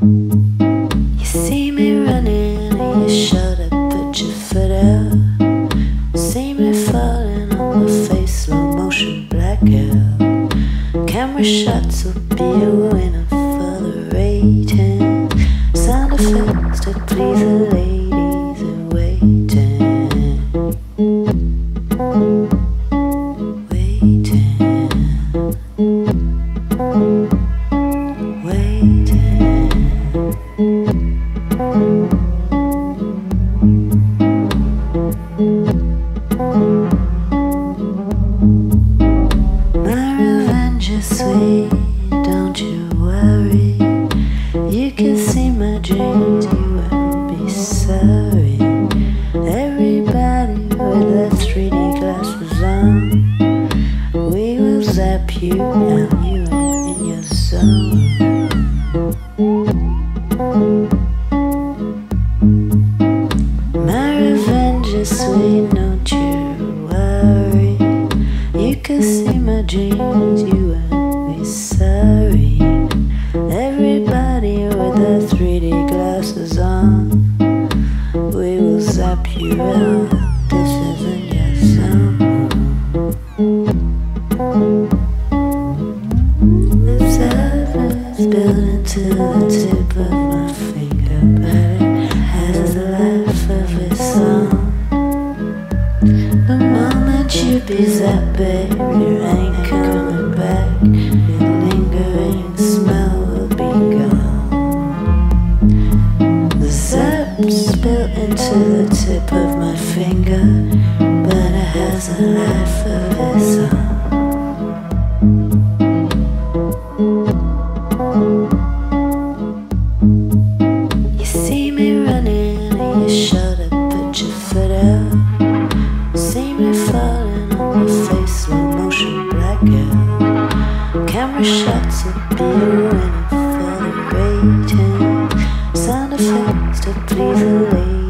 You see me running, you shut up, put your foot out. See me falling on my face, slow motion blackout. Camera shots will be a winner for the rating. Sound effects to please the ladies in waiting. Waiting. Sweet, don't you worry. You can see my dreams, you won't be sorry. Everybody with their 3D glasses on. We zap you, in your zone. Sweet, don't you worry. You can see my dreams, you won't be sorry. Everybody with their 3D glasses on. We will zap you out. This isn't your song. Surface built into the tip be baby, ain't coming back. Your lingering smell will be gone. The zap's built into the tip of my finger, shots will be a winner for the rating. Sound effects to please the ladies